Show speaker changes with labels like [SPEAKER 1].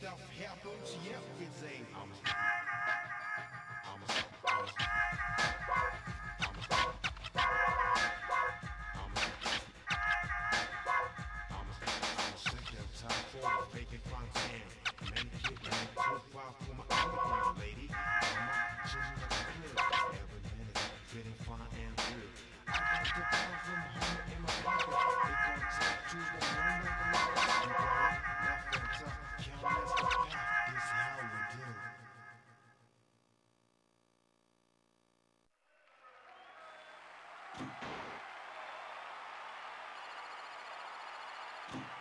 [SPEAKER 1] stuff happens. I'm I'm I'm Time for a vacant concept. Thank you.